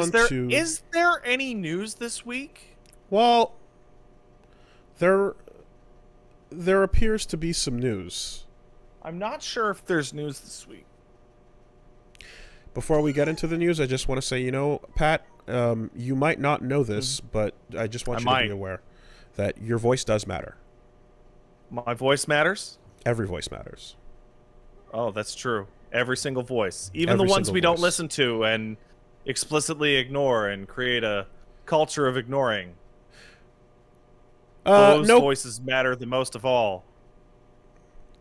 Is there to is there any news this week? well, there there appears to be some news. I'm not sure if there's news this week. Before we get into the news, I just want to say, you know, Pat, um, you might not know this, but I just want Mm-hmm. I you to be aware that your voice does matter. My voice matters. Every voice matters. Oh, that's true. Every single voice, even Every the ones we don't listen to and explicitly ignore and create a culture of ignoring. Uh, Those nope. voices matter the most of all.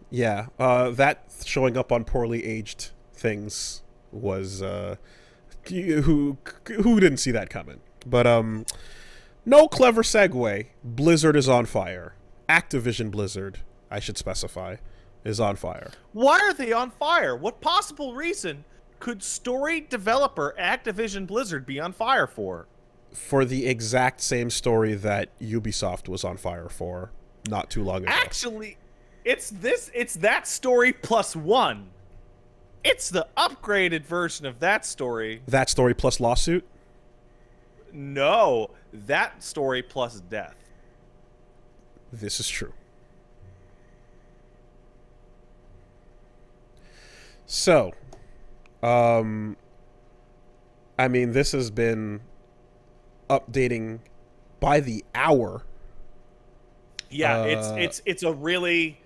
Yeah, uh, that showing up on poorly aged things was uh, who who didn't see that coming. But um, no clever segue. Blizzard is on fire. Activision Blizzard, I should specify, is on fire. Why are they on fire? What possible reason could story developer Activision Blizzard be on fire for? For the exact same story that Ubisoft was on fire for not too long ago. Actually, it's this it's that story plus 1. It's the upgraded version of that story. that story plus lawsuit. No, that story plus death. This is true. So, um, I mean, this has been updating by the hour. Yeah, it's Uh, it's it's a really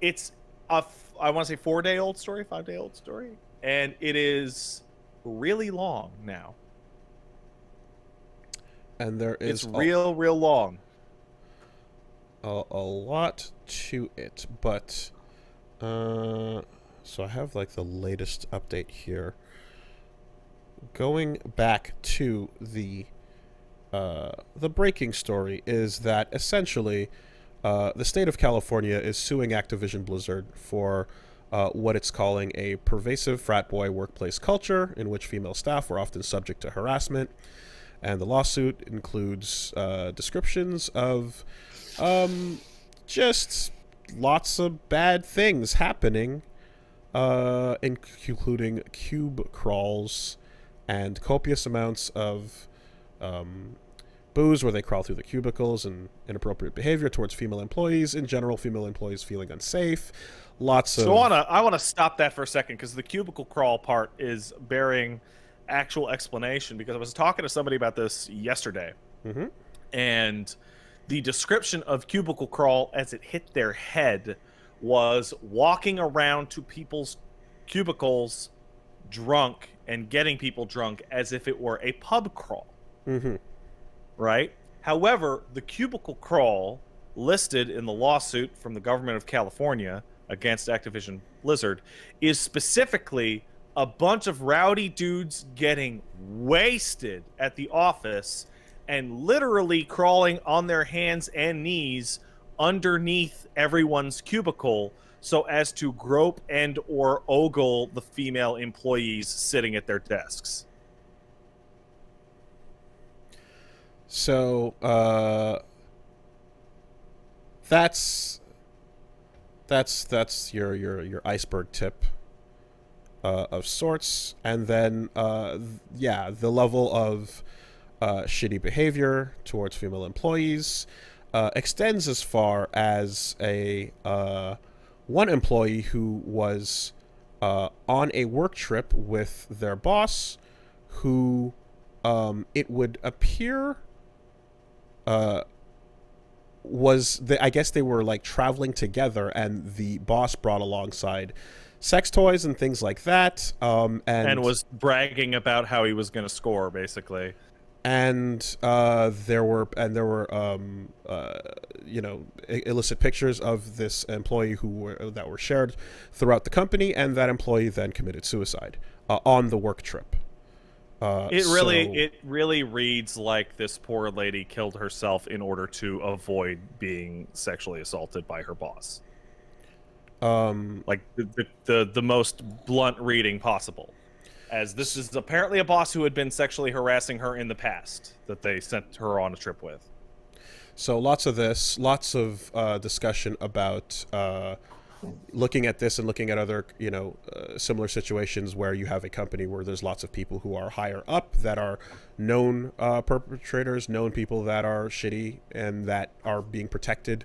it's a f- I want to say 4 day old story, 5 day old story, and it is really long now. And there is It's a- real real long. a, a lot to it, but uh, so I have like the latest update here. Going back to the uh, the breaking story is that essentially uh, the state of California is suing Activision Blizzard for uh, what it's calling a pervasive frat boy workplace culture in which female staff were often subject to harassment. And the lawsuit includes uh, descriptions of um, just lots of bad things happening, uh, including cube crawls and copious amounts of um, booze where they crawl through the cubicles and inappropriate behavior towards female employees. In general, female employees feeling unsafe. Lots of So I wanna I wanna stop that for a second because the cubicle crawl part is bearing actual explanation because I was talking to somebody about this yesterday, Mhm. and the description of cubicle crawl as it hit their head was walking around to people's cubicles drunk and getting people drunk as if it were a pub crawl Mhm. right? However, the cubicle crawl listed in the lawsuit from the government of California against Activision Blizzard is specifically a bunch of rowdy dudes getting wasted at the office and literally crawling on their hands and knees underneath everyone's cubicle so as to grope and or ogle the female employees sitting at their desks. So uh, that's that's that's your your your iceberg tip uh, of sorts, and then uh, th- yeah, the level of uh, shitty behavior towards female employees uh, extends as far as a uh, one employee who was uh, on a work trip with their boss, who um, it would appear uh, was the, I guess they were like traveling together, and the boss brought alongside sex toys and things like that, um, and and was bragging about how he was going to score basically and uh, there were and there were um, uh, you know illicit pictures of this employee who were that were shared throughout the company, and that employee then committed suicide uh, on the work trip. Uh, it really so- it really reads like this poor lady killed herself in order to avoid being sexually assaulted by her boss um, like the the, the, the most blunt reading possible as this is apparently a boss who had been sexually harassing her in the past that they sent her on a trip with. So lots of this, lots of uh, discussion about uh, looking at this and looking at other, you know, uh, similar situations where you have a company where there's lots of people who are higher up that are known uh, perpetrators, known people that are shitty and that are being protected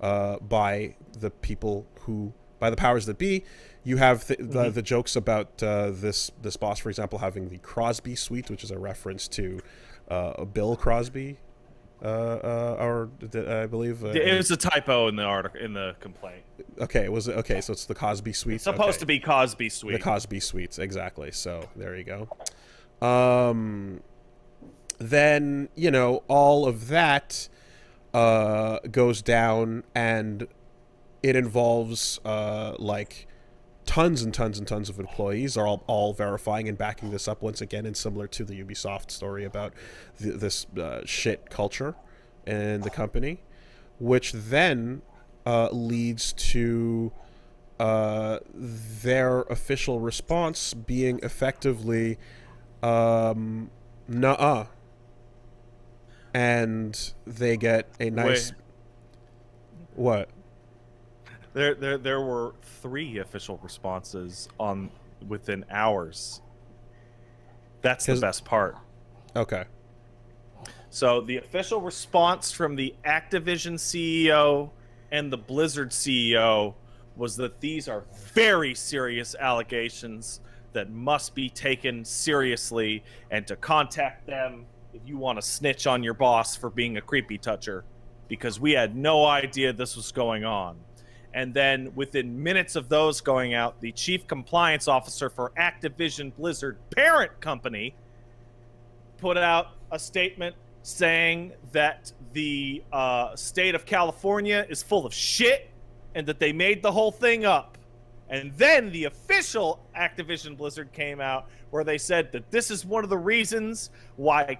uh, by the people who, by the powers that be. You have th- the, the jokes about uh, this this boss, for example, having the Crosby suite, which is a reference to uh, Bill Crosby, uh, uh, or I believe uh, It was a typo in the article in the complaint. okay. It was okay. So it's the Cosby suite. Supposed okay. to be Cosby Suite. the Cosby suites, exactly. So there you go. Um, then you know all of that uh, goes down, and it involves uh, like tons and tons and tons of employees are all, all verifying and backing this up once again and similar to the ubisoft story about th this uh, shit culture in the company which then uh, leads to uh, their official response being effectively um, nuh-uh and they get a nice Wait. what There, there, there were three official responses on within hours. That's the best part. okay So the official response from the Activision CEO and the Blizzard CEO was that these are very serious allegations that must be taken seriously and to contact them if you want to snitch on your boss for being a creepy toucher because we had no idea this was going on. And then within minutes of those going out, the chief compliance officer for Activision Blizzard parent company put out a statement saying that the uh, state of California is full of shit and that they made the whole thing up. And then the official Activision Blizzard came out where they said that this is one of the reasons why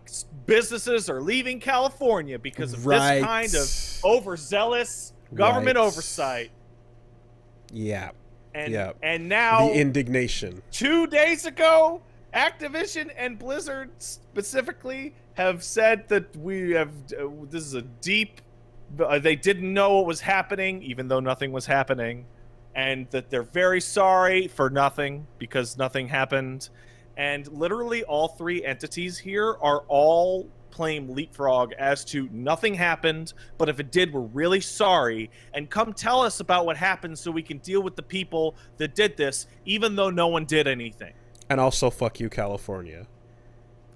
businesses are leaving California because of Right. this kind of overzealous government Right. oversight. Yeah And Yeah. and now the indignation two days ago, Activision and Blizzard specifically have said that we have. Uh, this is a deep. Uh, they didn't know what was happening, even though nothing was happening, and that they're very sorry for nothing because nothing happened. And literally, all three entities here are all playing leapfrog as to nothing happened, but if it did, we're really sorry. And come tell us about what happened so we can deal with the people that did this, even though no one did anything. and also fuck you california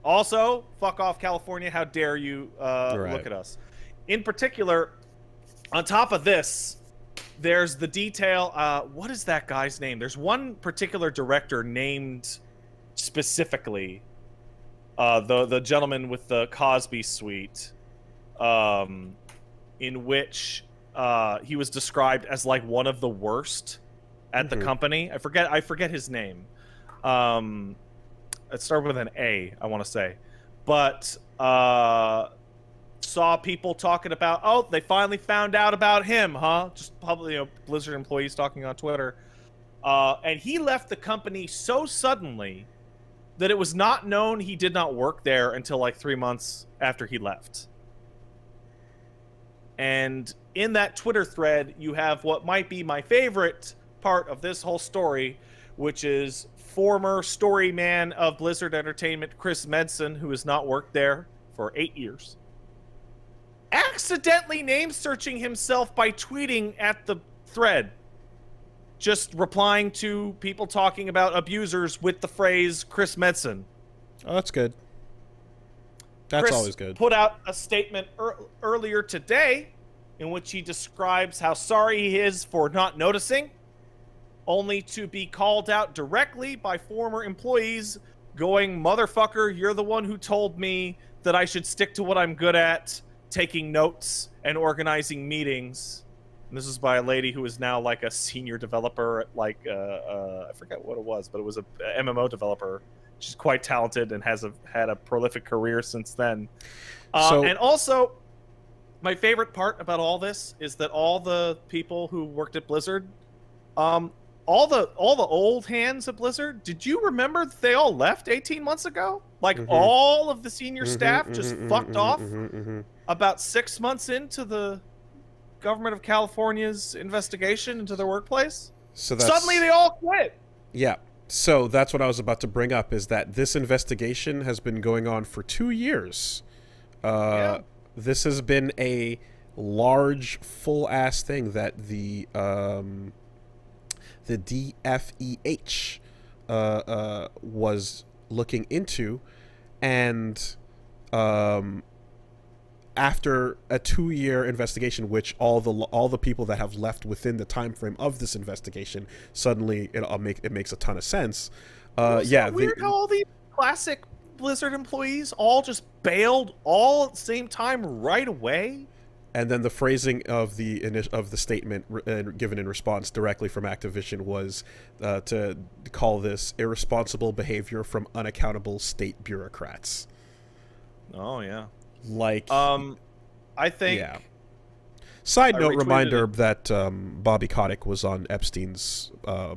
Also, fuck off, California. How dare you uh, Right. look at us? In particular, on top of this, there's the detail. Uh, what is that guy's name? There's one particular director named specifically. Uh, the the gentleman with the Cosby suite, um, in which uh, he was described as like one of the worst at the Mhm. company. I forget I forget his name. Um, it started with an A, I want to say, but uh, saw people talking about, oh, they finally found out about him, huh? Just public, you know, Blizzard employees talking on Twitter, uh, and he left the company so suddenly that it was not known he did not work there until like three months after he left. And in that Twitter thread, you have what might be my favorite part of this whole story, which is former story man of Blizzard Entertainment, Chris Metzen, who has not worked there for eight years, accidentally name searching himself by tweeting at the thread, just replying to people talking about abusers with the phrase Chris Metzen. oh that's good that's Chris always good Put out a statement ear earlier today in which he describes how sorry he is for not noticing, only to be called out directly by former employees going, Motherfucker, you're the one who told me that I should stick to what I'm good at, taking notes and organizing meetings. And this is by a lady who is now like a senior developer at like uh, uh, I forget what it was, but it was a, MMO developer. She's quite talented and has a, had a prolific career since then. Uh, So- and also, my favorite part about all this is that all the people who worked at Blizzard, um, all the all the old hands at Blizzard, did you remember that they all left 18 months ago? Like Mhm. all of the senior Mhm, staff mhm, just mhm, fucked mhm, off mhm, mhm. about six months into the government of California's investigation into their workplace? So that's Suddenly they all quit. Yeah. So that's what I was about to bring up is that this investigation has been going on for two years. Uh, Yeah. This has been a large, full ass thing that the um, the DFEH uh, uh, was looking into, and um, after a two-year investigation, which all the all the people that have left within the time frame of this investigation, suddenly it all make it makes a ton of sense. Uh, yeah, weird the- how all these classic Blizzard employees all just bailed all at the same time right away. and then the phrasing of the of the statement given in response directly from Activision was uh, to call this irresponsible behavior from unaccountable state bureaucrats. Oh yeah. Like, Um, I think. yeah. Side I note reminder it. that um, Bobby Kotick was on Epstein's uh,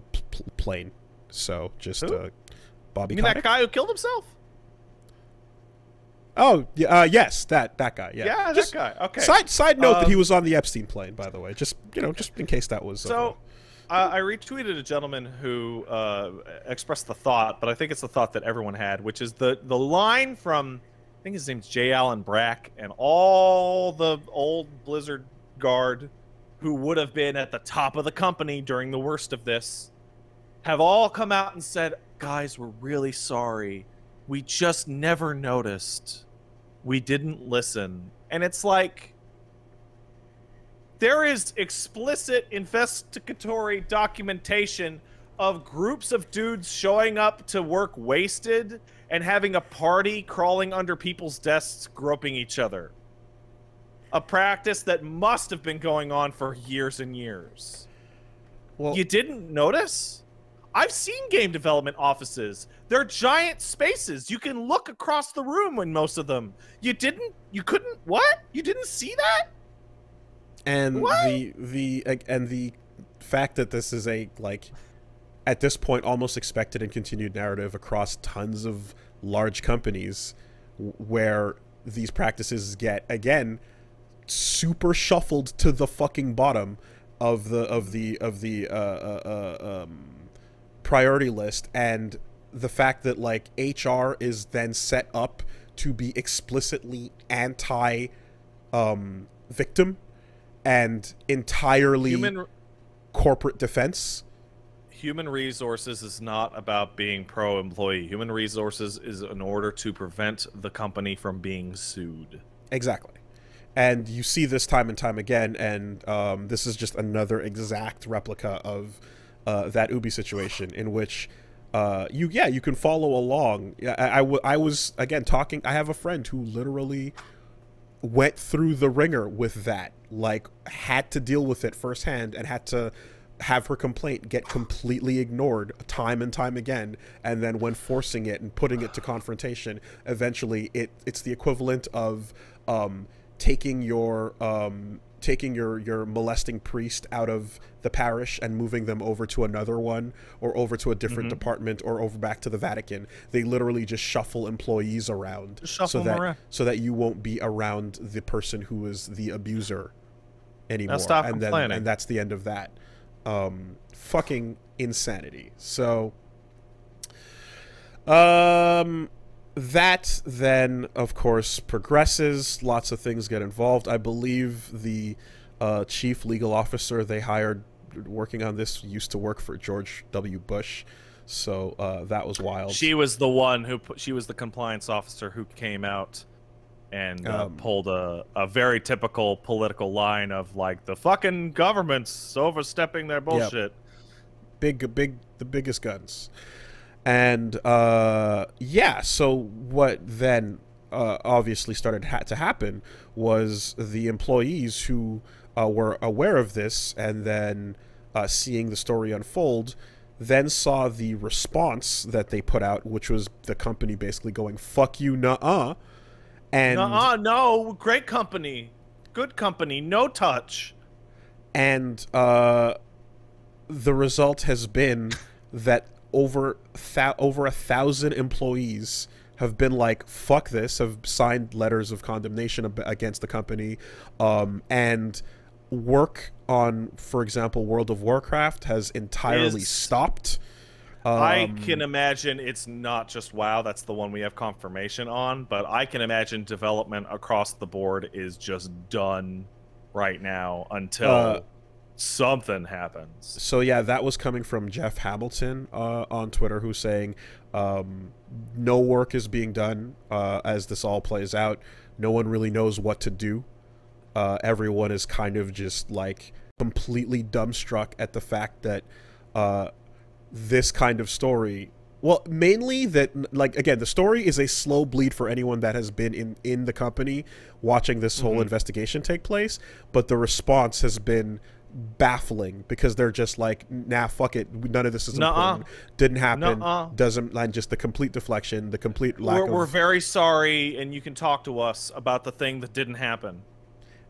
plane. So just uh, Bobby You mean that guy who killed himself? Oh, yeah, uh, yes, that that guy. Yeah, Yeah, just that guy. Okay. Side side note that he Um, was on the Epstein plane, by the way. Just you know, just in case that was. So, uh, I retweeted a gentleman who uh, expressed the thought, but I think it's the thought that everyone had, which is the the line from I think his name's J. Allen Brack and all the old Blizzard guard who would have been at the top of the company during the worst of this have all come out and said, "Guys, we're really sorry. We just never noticed. We didn't listen." And it's like there is explicit investigatory documentation of groups of dudes showing up to work wasted and having a party crawling under people's desks groping each other. A practice that must have been going on for years and years. well, You didn't notice? I've seen game development offices. They're giant spaces. You can look across the room in most of them. You didn't you couldn't what? You didn't see that? and What? the the and the fact that this is a like at this point almost expected and continued narrative across tons of large companies where these practices get again super shuffled to the fucking bottom of the of the of the uh, uh, uh, um, priority list and the fact that like HR is then set up to be explicitly anti um, victim and entirely Human corporate defense. Human resources is not about being pro employee. Human resources is in order to prevent the company from being sued. Exactly. And you see this time and time again, and um, this is just another exact replica of uh, that Ubi situation in which uh, you, yeah, you can follow along. I was, again, talking, I have a friend who literally went through the ringer with that, like, had to deal with it firsthand and had to have her complaint get completely ignored time and time again and then when forcing it and putting it to confrontation eventually it it's the equivalent of um taking your um taking your your molesting priest out of the parish and moving them over to another one or over to a different Mhm. department or over back to the Vatican they literally just shuffle employees around shuffle so that around. so that you won't be around the person who is the abuser anymore stop and then and that's the end of that um fucking insanity. So um that then of course progresses. Lots of things get involved. I believe the uh, chief legal officer they hired working on this used to work for george w. Bush. So uh, that was wild. She was the one who she was the compliance officer who came out and uh, Um, pulled a, a very typical political line of like the fucking government's overstepping their bullshit. big big the biggest guns and uh yeah so what then uh, obviously started ha- to happen was the employees who uh, were aware of this and then uh, seeing the story unfold then saw the response that they put out which was the company basically going fuck you nuh-uh and Nuh-uh, no, great company, good company, no touch. and uh, the result has been that over over a thousand employees have been like fuck this have signed letters of condemnation ab- against the company um, and work on, for example, World of Warcraft has entirely Is- stopped. I Um, can imagine it's not just WoW. That's the one we have confirmation on. But I can imagine development across the board is just done right now until Uh, something happens. So yeah, that was coming from Jeff Hamilton uh, on Twitter, who's saying um, no work is being done uh, as this all plays out. No one really knows what to do. Uh, everyone is kind of just like completely dumbstruck at the fact that uh, this kind of story. Well, mainly that like again, the story is a slow bleed for anyone that has been in in the company watching this whole Mhm. investigation take place. But the response has been baffling because they're just like, nah, fuck it, none of this is Nuh-uh. important. Didn't happen. Nuh-uh. Doesn't and just the complete deflection, the complete lack We're, of. we're very sorry, and you can talk to us about the thing that didn't happen.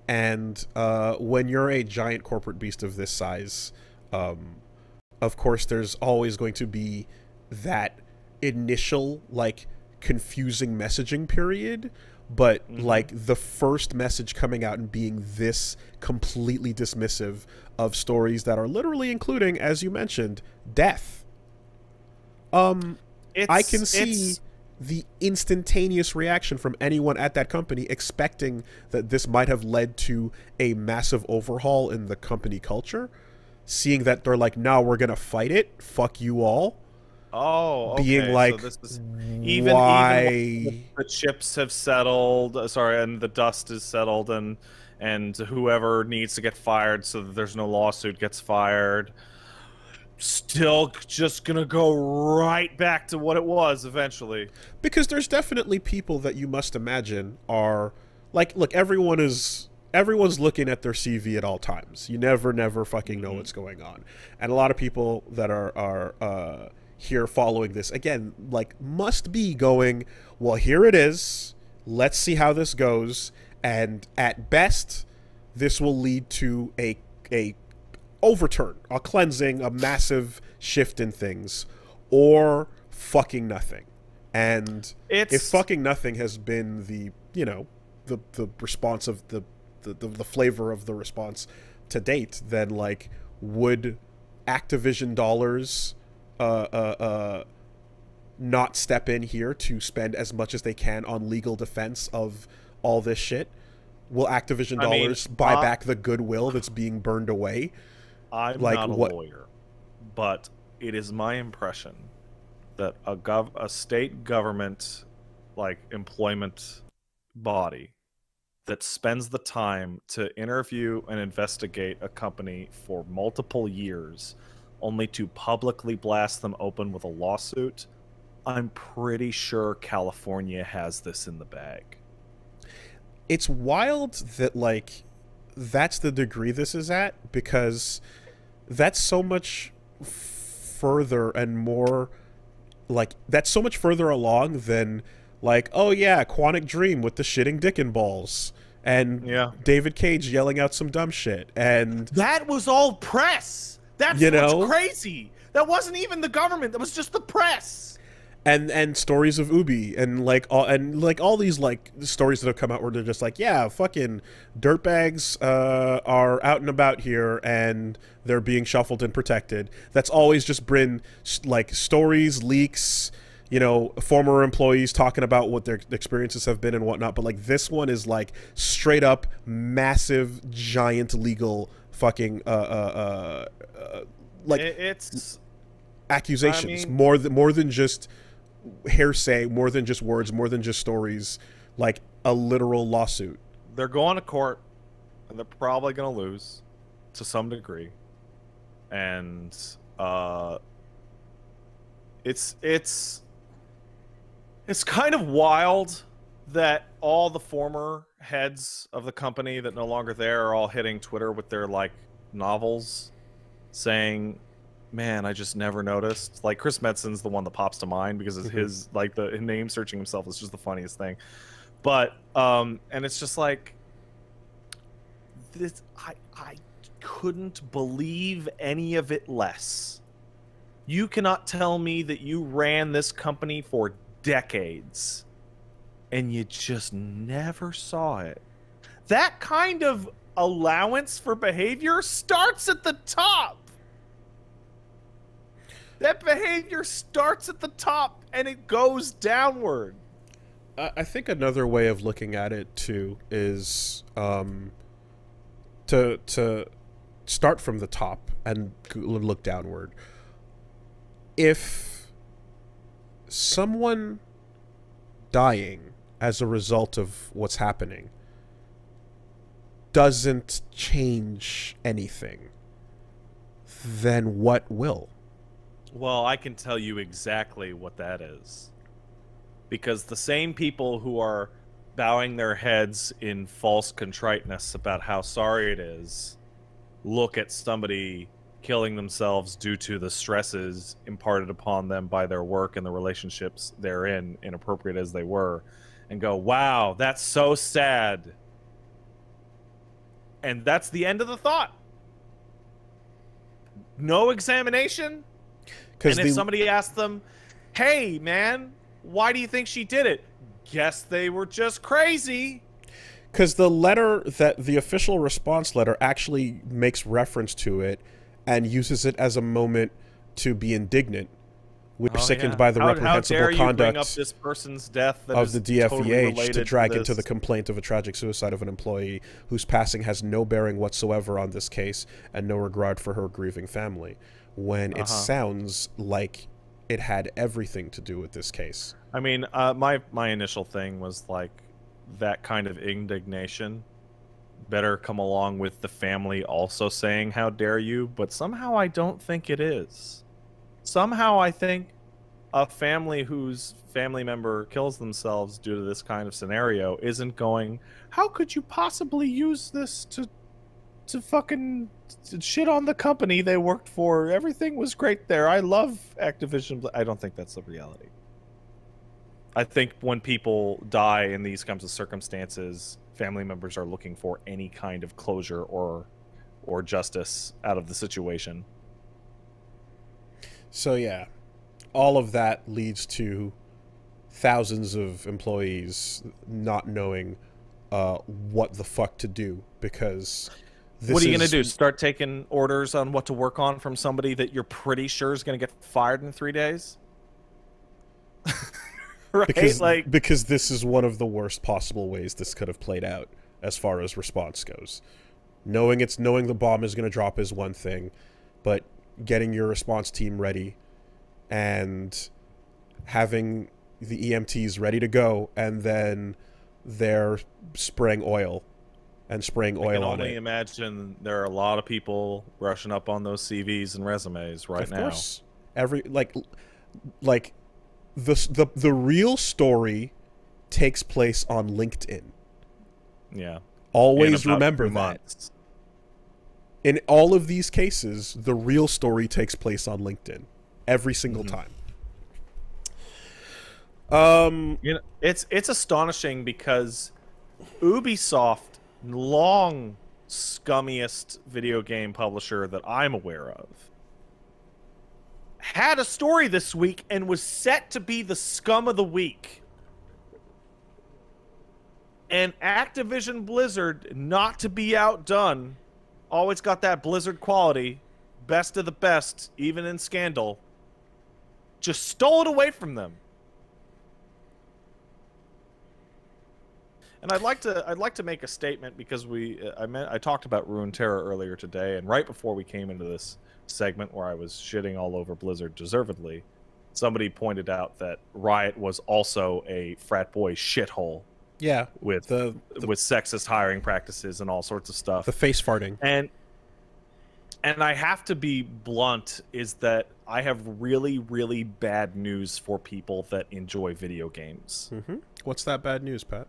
And uh, when you're a giant corporate beast of this size, um, of course, there's always going to be that initial, like, confusing messaging period. But, Mhm. like, the first message coming out and being this completely dismissive of stories that are literally including, as you mentioned, death. Um, It's, I can see it's- the instantaneous reaction from anyone at that company expecting that this might have led to a massive overhaul in the company culture. Seeing that they're like, no, we're going to fight it. Fuck you all. Oh, okay. Being so like, this is even why? even the chips have settled. uh, Sorry, and the dust is settled, and and whoever needs to get fired, so that there's no lawsuit, gets fired. Still, just gonna go right back to what it was eventually. because there's definitely people that you must imagine are like look everyone is everyone's looking at their cv at all times. You never never fucking know Mhm. what's going on. And a lot of people that are are uh here following this again like must be going well here it is. Let's see how this goes. And at best this will lead to a a overturn a cleansing a massive shift in things or fucking nothing. And It's if fucking nothing has been the you know the the response of the the, the, the flavor of the response to date then like would activision dollars uh uh uh not step in here to spend as much as they can on legal defense of all this shit? Will activision I mean, dollars buy uh, back the goodwill that's being burned away? I'm like, not a what- lawyer, but it is my impression that a gov a state government like employment body that spends the time to interview and investigate a company for multiple years only to publicly blast them open with a lawsuit i'm pretty sure california has this in the bag. It's wild that like that's the degree this is at because that's so much further and more like that's so much further along than like oh yeah quantic dream with the shitting dick and balls. And yeah. David cage yelling out some dumb shit. And that was all press. That's You what's know? crazy. That wasn't even the government. That was just the press. And and stories of Ubi and like all and like all these like stories that have come out where they're just like yeah fucking dirtbags uh, are out and about here and they're being shuffled and protected. That's always just been like stories, leaks, you know, former employees talking about what their experiences have been and whatnot. But like this one is like straight up massive, giant legal fucking uh uh uh, uh like it's accusations I mean- more than more than just hearsay more than just words more than just stories like a literal lawsuit they're going to court and they're probably going to lose to some degree and uh it's it's it's kind of wild that all the former heads of the company that no longer there are all hitting twitter with their like novels saying man i just never noticed. Like chris Metzen's the one that pops to mind because it's Mhm. his like the name searching himself is just the funniest thing. But um and it's just like this i i couldn't believe any of it less. You cannot tell me that you ran this company for decades and you just never saw it that kind of allowance for behavior starts at the top. That behavior starts at the top and it goes downward. I think another way of looking at it too is um, to to start from the top and look downward. If someone dying as a result of what's happening doesn't change anything, then what will? Well, I can tell you exactly what that is. Because the same people who are bowing their heads in false contriteness about how sorry it is look at somebody killing themselves due to the stresses imparted upon them by their work and the relationships they're in, inappropriate as they were, and go, wow, that's so sad. And that's the end of the thought. No examination, Because and if the somebody asked them, "Hey, man, why do you think she did it?" Guess they were just crazy. Because the letter that the official response letter actually makes reference to it and uses it as a moment to be indignant, which Oh, sickened yeah. by the how, reprehensible how dare you bring up conduct this person's death of the DFEH totally to drag into the complaint of a tragic suicide of an employee whose passing has no bearing whatsoever on this case and no regard for her grieving family, when Uh-huh. it sounds like it had everything to do with this case. I mean, uh, my my initial thing was like that kind of indignation better come along with the family also saying how dare you, but somehow I don't think it is. Somehow I think a family whose family member kills themselves due to this kind of scenario isn't going, how could you possibly use this to to fucking shit on the company they worked for? Everything was great there. I love Activision. I don't think that's the reality. I think when people die in these kinds of circumstances, family members are looking for any kind of closure or or justice out of the situation. So yeah, all of that leads to thousands of employees not knowing uh, what the fuck to do because this what are you is- going to do? Start taking orders on what to work on from somebody that you're pretty sure is going to get fired in 3 days? right? Because like because this is one of the worst possible ways this could have played out as far as response goes. Knowing it's knowing the bomb is going to drop is one thing, but getting your response team ready and having the EMTs ready to go and then they're spraying oil and spraying oil I can on only it. imagine there are a lot of people rushing up on those CVs and resumes right of now. course. Every like like the the the real story takes place on LinkedIn. Yeah. Always remember that. In all of these cases, the real story takes place on LinkedIn every single Mhm. time. Um, You know, it's it's astonishing because Ubisoft, long scummiest video game publisher that I'm aware of, had a story this week and was set to be the scum of the week. And Activision Blizzard, not to be outdone, always got that Blizzard quality, best of the best, even in scandal, just stole it away from them. And I'd like to I'd like to make a statement because we uh, I meant I talked about Runeterra earlier today, and right before we came into this segment where I was shitting all over Blizzard deservedly, somebody pointed out that Riot was also a frat boy shithole yeah, with the the, with sexist hiring practices and all sorts of stuff. the face farting. And and I have to be blunt is that I have really really bad news for people that enjoy video games. hmm What's that bad news, Pat?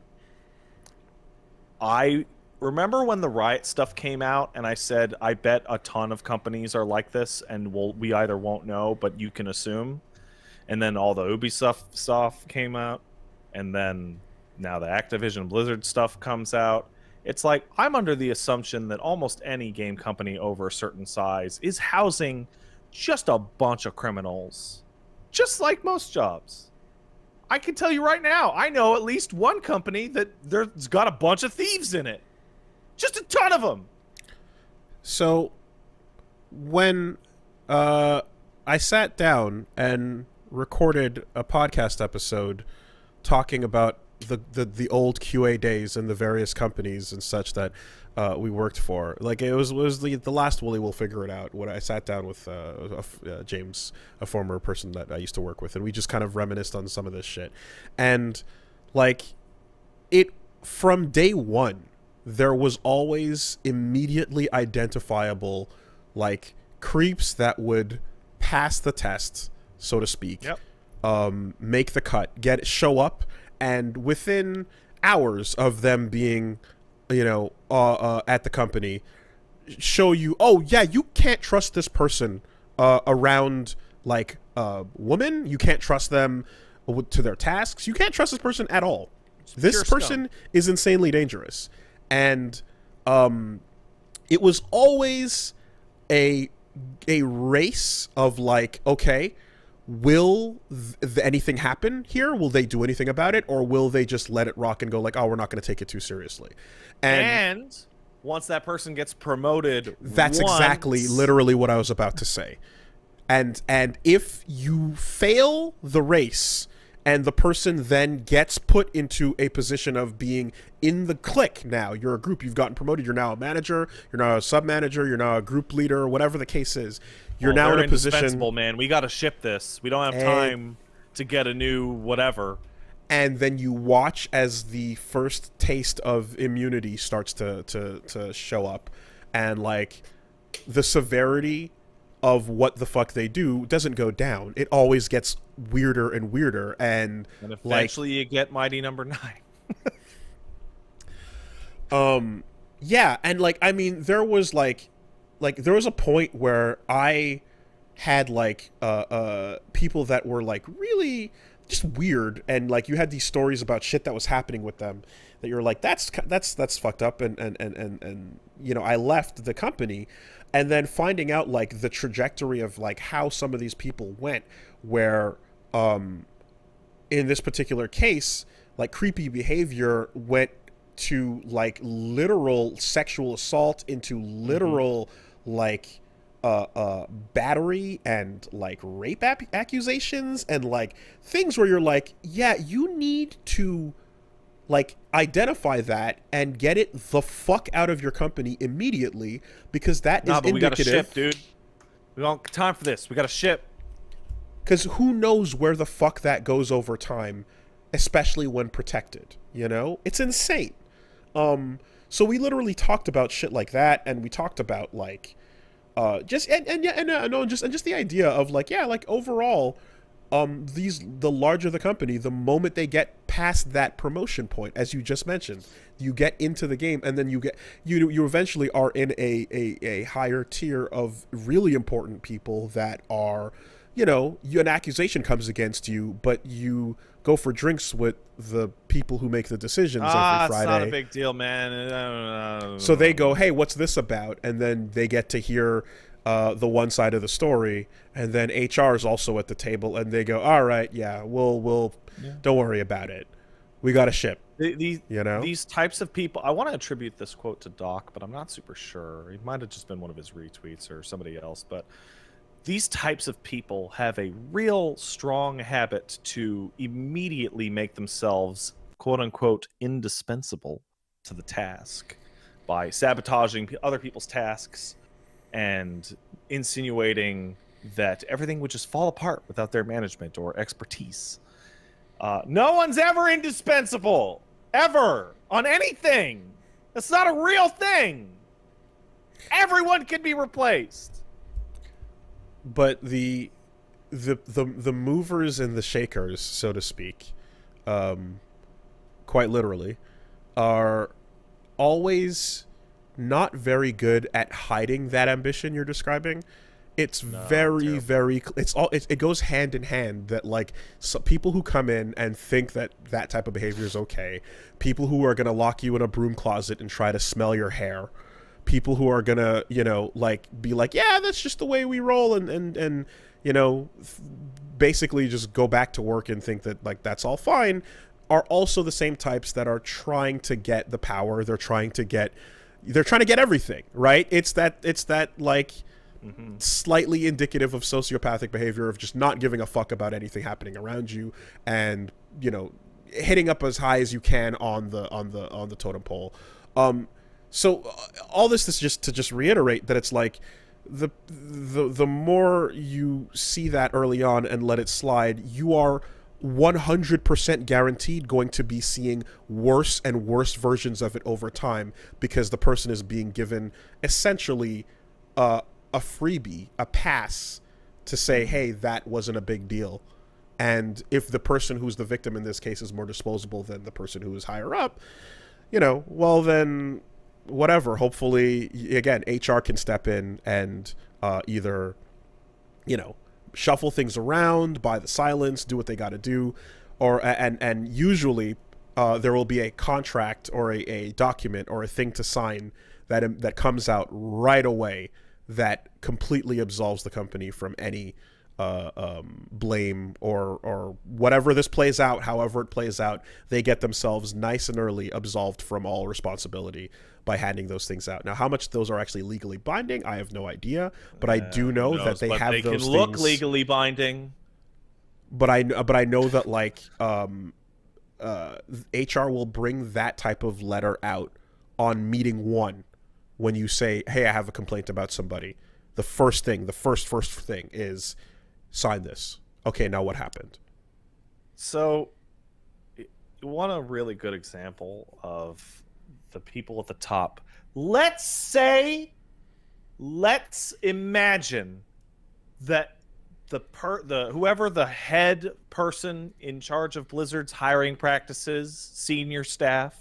I remember when the riot stuff came out and I said I bet a ton of companies are like this and we'll, we either won't know but you can assume. And then all the Ubisoft stuff came out and then now the Activision Blizzard stuff comes out. It's like I'm under the assumption that almost any game company over a certain size is housing just a bunch of criminals. Just like most jobs. I can tell you right now, I know at least one company that there's got a bunch of thieves in it. Just a ton of them. So when uh, I sat down and recorded a podcast episode talking about the, the, the old QA days and the various companies and such that uh, we worked for. Like it was was the the last Woolie will figure it out. When I sat down with uh, uh, James, a former person that I used to work with, and we just kind of reminisced on some of this shit, and like it from day one, there was always immediately identifiable like creeps that would pass the test, so to speak. Yep. Um, make the cut, get show up, and within hours of them being you know, uh, uh, at the company show you, oh yeah, you can't trust this person uh, around like a woman. You can't trust them to their tasks. You can't trust this person at all. It's this person scum. is insanely dangerous, and um, it was always a a race of like, okay, will th- anything happen here? Will they do anything about it, or will they just let it rock and go like, oh, we're not going to take it too seriously? And, and, once that person gets promoted, that's once... exactly literally what I was about to say. And and if you fail the race and the person then gets put into a position of being in the clique now. You're a group you've gotten promoted you're now a manager you're now a sub manager you're now a group leader whatever the case is. You're well, now in a position man. We got to ship this. We don't have time to get a new whatever. And then you watch as the first taste of immunity starts to to to show up. And like the severity of what the fuck they do doesn't go down. It always gets weirder and weirder and, and eventually like, you get mighty number 9 um yeah and like i mean there was like like there was a point where i had like uh uh people that were like really just weird and like you had these stories about shit that was happening with them that you're like that's that's that's fucked up and and and and, and you know I left the company and then finding out like the trajectory of like how some of these people went where um in this particular case like creepy behavior went to like literal sexual assault into literal mm-hmm. like uh, uh, battery and like rape ap- accusations and like things where you're like, yeah, you need to like identify that and get it the fuck out of your company immediately because that nah, is but indicative. We gotta ship, dude. We don't time for this. We gotta ship. Because who knows where the fuck that goes over time, especially when protected. You know, it's insane. Um, so we literally talked about shit like that, and we talked about like uh, just and and yeah, and uh, no, just and just the idea of like yeah, like overall, um, these the larger the company, the moment they get past that promotion point, as you just mentioned, you get into the game, and then you get you you eventually are in a a, a higher tier of really important people that are, you know, you, an accusation comes against you, but you go for drinks with the people who make the decisions ah, every Friday. It's not a big deal, man. So they go, "Hey, what's this about?" And then they get to hear uh, the one side of the story, and then HR is also at the table, and they go, "All right, yeah, we'll we'll yeah. don't worry about it. We got a ship." These you know these types of people. I want to attribute this quote to Doc, but I'm not super sure. It might have just been one of his retweets or somebody else, but these types of people have a real strong habit to immediately make themselves quote unquote indispensable to the task by sabotaging other people's tasks and insinuating that everything would just fall apart without their management or expertise. Uh, no one's ever indispensable, ever, on anything. That's not a real thing. Everyone can be replaced but the the the the movers and the shakers, so to speak, um, quite literally, are always not very good at hiding that ambition you're describing. It's no, very, terrible. very. It's all. It, it goes hand in hand. That like so people who come in and think that that type of behavior is okay, people who are gonna lock you in a broom closet and try to smell your hair, people who are gonna you know like be like yeah that's just the way we roll and and and you know basically just go back to work and think that like that's all fine are also the same types that are trying to get the power they're trying to get they're trying to get everything, right? It's that it's that like Mhm. slightly indicative of sociopathic behavior of just not giving a fuck about anything happening around you and you know hitting up as high as you can on the on the on the totem pole um so uh, all this is just to just reiterate that it's like the the the more you see that early on and let it slide you are 100% guaranteed going to be seeing worse and worse versions of it over time because the person is being given essentially uh, a freebie, a pass to say, hey, that wasn't a big deal. And if the person who's the victim in this case is more disposable than the person who is higher up, you know, well, then whatever. Hopefully, again, HR can step in and uh, either, you know, shuffle things around, buy the silence, do what they got to do, or and and usually uh, there will be a contract or a, a document or a thing to sign that that comes out right away that completely absolves the company from any uh, um, blame or or whatever this plays out, however it plays out, they get themselves nice and early absolved from all responsibility by handing those things out. Now, how much those are actually legally binding, I have no idea, but I do know knows? that they have they those can look things legally binding. but I but I know that like um, uh, HR will bring that type of letter out on meeting one when you say, "Hey, I have a complaint about somebody." The first thing, the first first thing is sign this. Okay, now what happened? So, want a really good example of the people at the top? Let's say, let's imagine that the per the whoever the head person in charge of Blizzard's hiring practices, senior staff,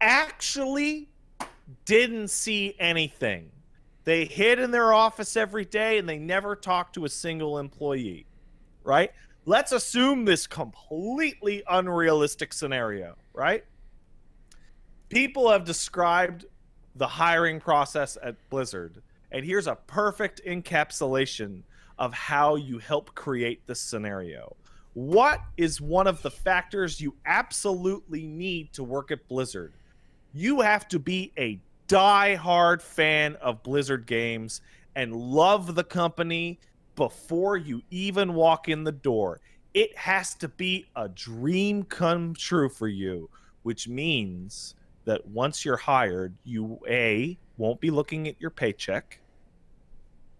actually didn't see anything. They hid in their office every day and they never talked to a single employee, right? Let's assume this completely unrealistic scenario, right? People have described the hiring process at Blizzard, and here's a perfect encapsulation of how you help create this scenario. What is one of the factors you absolutely need to work at Blizzard? You have to be a die-hard fan of Blizzard games and love the company before you even walk in the door. It has to be a dream come true for you, which means that once you're hired, you A, won't be looking at your paycheck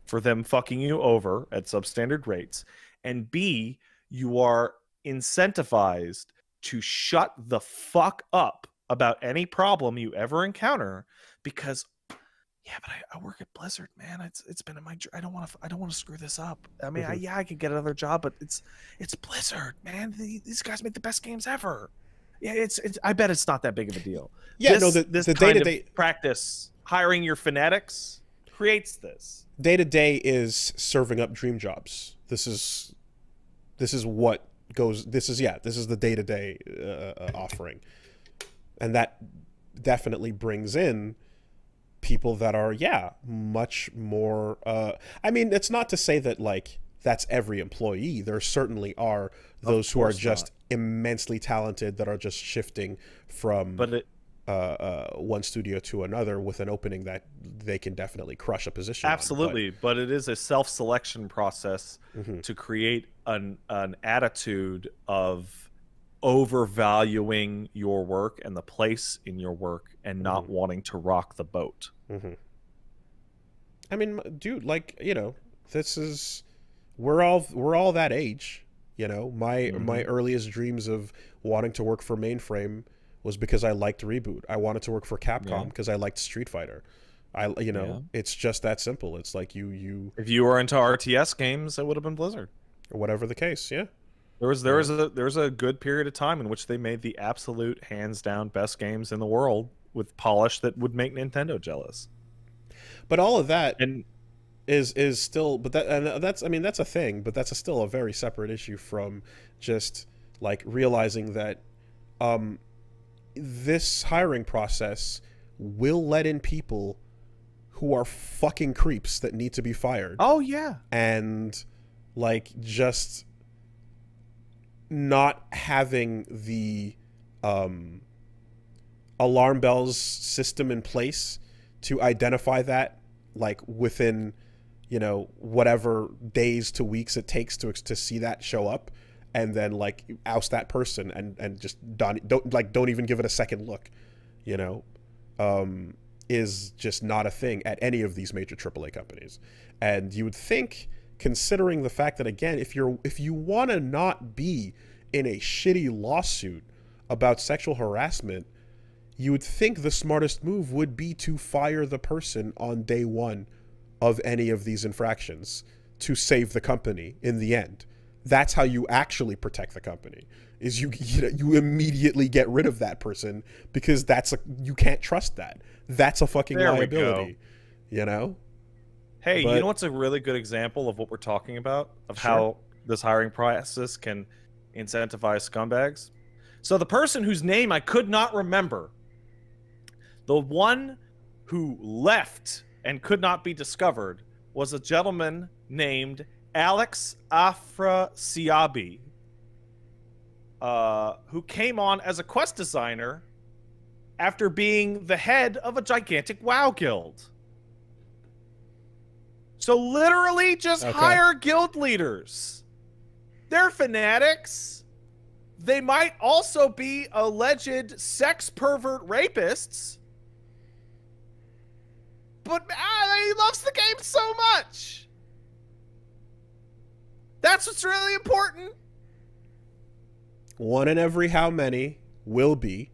for them fucking you over at substandard rates, and B, you are incentivized to shut the fuck up about any problem you ever encounter because yeah, but I, I work at Blizzard, man. It's it's been in my I don't want to I don't want to screw this up. I mean, I, Mhm. yeah, I could get another job, but it's it's Blizzard, man. The, these guys make the best games ever. Yeah, it's, it's I bet it's not that big of a deal. Yeah, this, no, the this the kind day to day practice hiring your fanatics creates this. day to day is serving up dream jobs. This is this is what goes. This is yeah. This is the day to day offering, and that definitely brings in people that are yeah much more. Uh, I mean, it's not to say that like that's every employee. There certainly are those who are just immensely talented that are just shifting from But it uh, uh, one studio to another with an opening that they can definitely crush a position. on, but- absolutely, but it is a self-selection process Mhm. to create an an attitude of overvaluing your work and the place in your work and not Mhm. wanting to rock the boat. Hmm I mean, dude, like you know, this is we're all we're all that age. You know, my my earliest dreams of wanting to work for mainframe was because I liked Reboot. I wanted to work for Capcom Yeah. because I liked Street Fighter. I you know, Yeah. it's just that simple. It's like you you If you were into RTS games, it would have been Blizzard. Or whatever the case. Yeah. There was there was a there was a good period of time in which they made the absolute hands down best games in the world with polish that would make Nintendo jealous. But all of that And is is still but that and that's i mean that's a thing but that's a still a very separate issue from just like realizing that um this hiring process will let in people who are fucking creeps that need to be fired oh yeah, and like just not having the um alarm bells system in place to identify that like within you know whatever days to weeks it takes to to see that show up and then like oust that person and and just don't, don't like don't even give it a second look you know um is just not a thing at any of these major AAA companies. And you would think considering the fact that again if you're if you want to not be in a shitty lawsuit about sexual harassment you would think the smartest move would be to fire the person on day 1 of any of these infractions to save the company in the end that's how you actually protect the company is you you, know, you immediately get rid of that person because that's a you can't trust that that's a fucking There liability you know Hey, But- you know what's a really good example of what we're talking about? Of Sure. how this hiring process can incentivize scumbags? So the person whose name I could not remember, the one who left and could not be discovered, was a gentleman named Alex Afrasiabi, uh, who came on as a quest designer after being the head of a gigantic WoW guild. So literally just Okay. hire guild leaders. They're fanatics. They might also be alleged sex pervert rapists. But ah, he loves the game so much. That's what's really important. one in every how many will be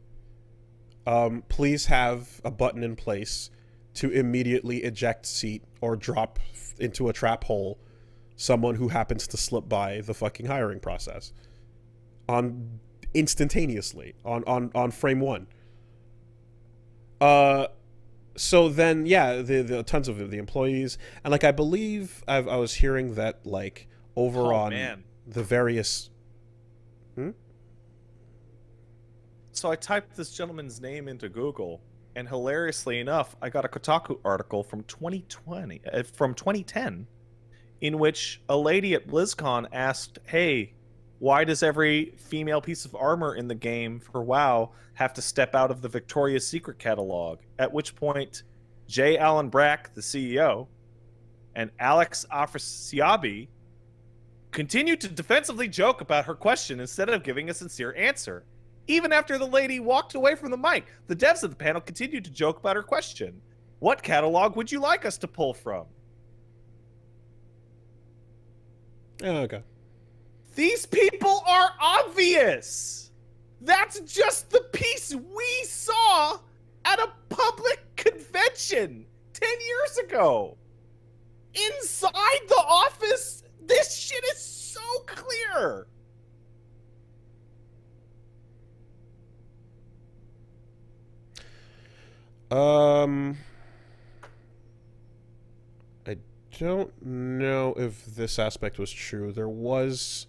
um, please have a button in place to immediately eject seat or drop into a trap hole someone who happens to slip by the fucking hiring process on instantaneously on on on frame one uh so then yeah the, the tons of the employees and like i believe I've, i was hearing that like over Oh, on man. the various So I typed this gentleman's name into Google, and hilariously enough, I got a Kotaku article from 2020, uh, from 2010, in which a lady at BlizzCon asked, "Hey, why does every female piece of armor in the game for WoW have to step out of the Victoria's Secret catalog?" At which point, J. Allen Brack, the CEO, and Alex Afrasiabi continued to defensively joke about her question instead of giving a sincere answer. Even after the lady walked away from the mic, the devs of the panel continued to joke about her question. What catalog would you like us to pull from? oh, okay These people are obvious. That's just the piece we saw at a public convention 10 years ago. Inside the office, this shit is so clear. Um, I don't know if this aspect was true. There was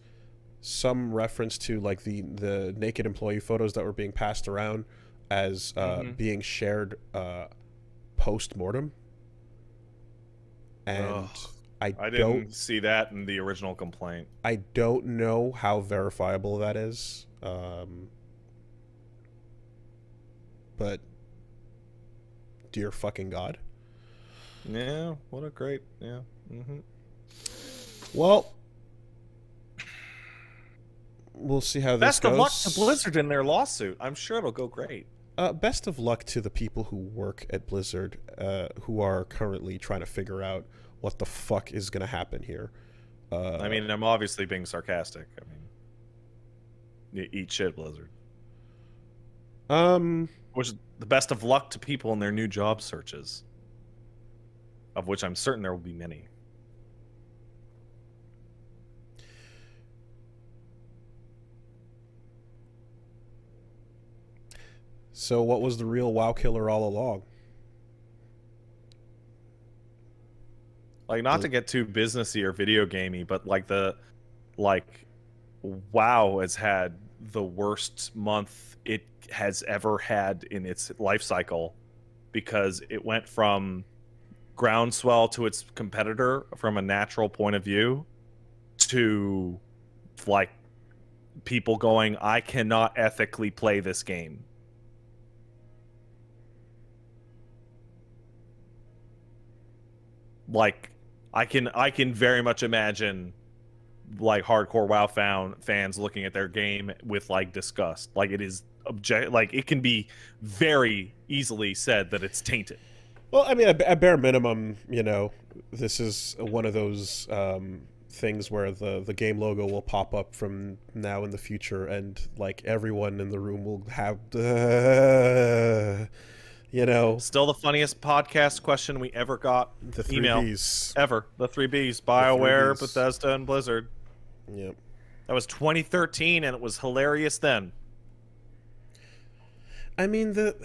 some reference to like the the naked employee photos that were being passed around as uh, Mhm. being shared uh, post mortem, and Ugh. I, I didn't don't see that in the original complaint. I don't know how verifiable that is. Um, but dear fucking god. Yeah, what a great, yeah. Mm-hmm. Well, we'll see how this goes. Best of luck to Blizzard in their lawsuit. I'm sure it'll go great. Uh, best of luck to the people who work at Blizzard, uh, who are currently trying to figure out what the fuck is going to happen here. Uh, I mean, I'm obviously being sarcastic. I mean, eat shit, Blizzard. um, Which is the best of luck to people in their new job searches, of which I'm certain there will be many. So what was the real WoW killer all along? Like, not to get too businessy or video gamey, but like the, like, WoW has had the worst month it has ever had in its life cycle because it went from groundswell to its competitor from a natural point of view to like people going i cannot ethically play this game like I can I can very much imagine like hardcore WoW found fans looking at their game with like disgust. Like it is object like it can be very easily said that it's tainted. Well, I mean, at bare minimum, you know, this is one of those um, things where the the game logo will pop up from now in the future, and like everyone in the room will have, uh, you know, Still the funniest podcast question we ever got the three Email. Bs. ever. The three Bs: BioWare, Bs. Bethesda, and Blizzard. Yep. That was 2013, and it was hilarious then. I mean the.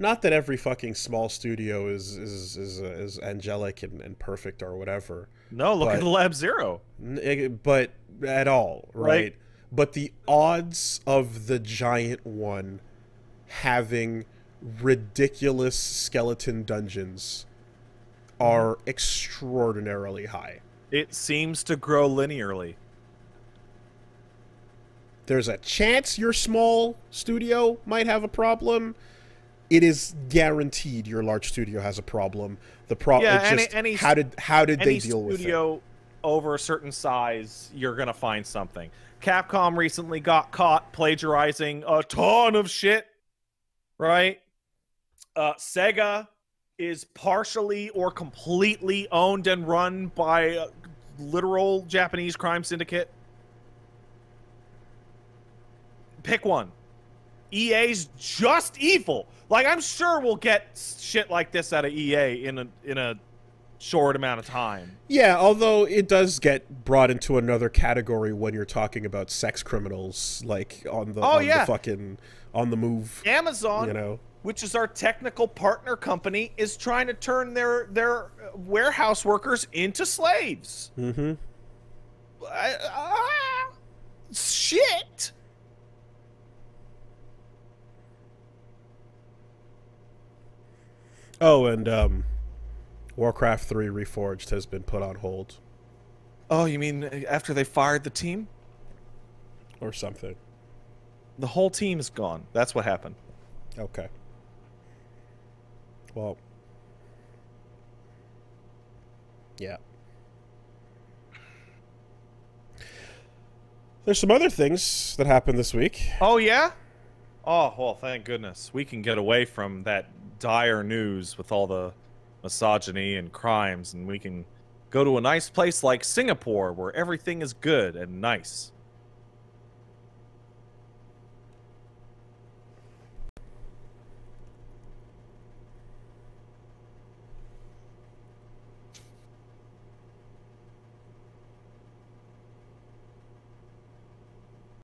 Not that every fucking small studio is is is, uh, is angelic and, and perfect or whatever, No, look But- at Lab Zero. Eh, but at all, right? Right. But the odds of the giant one having ridiculous skeleton dungeons are extraordinarily high. It seems to grow linearly. There's a chance your small studio might have a problem. It is guaranteed your large studio has a problem. The problem Yeah, any- just any- how did how did they deal with it? studio over a certain size, you're gonna find something. Capcom recently got caught plagiarizing a ton of shit. Right? Uh, Sega is partially or completely owned and run by a literal Japanese crime syndicate. Pick one. EA's just evil. Like I'm sure we'll get shit like this out of EA in a in a short amount of time. Yeah, although it does get brought into another category when you're talking about sex criminals, like on the Oh, on yeah. the fucking on the move. Amazon, You know, which is our technical partner company, is trying to turn their their uh, warehouse workers into slaves. mm-hmm. I- ah, shit. Oh, and um, Warcraft Three Reforged has been put on hold Oh, you mean after they fired the team? or something. The whole team is gone. That's what happened. Okay. Well. Yeah. There's some other things that happened this week. Oh yeah. Oh well, thank goodness we can get away from that dire news with all the misogyny and crimes, and we can go to a nice place like Singapore where everything is good and nice.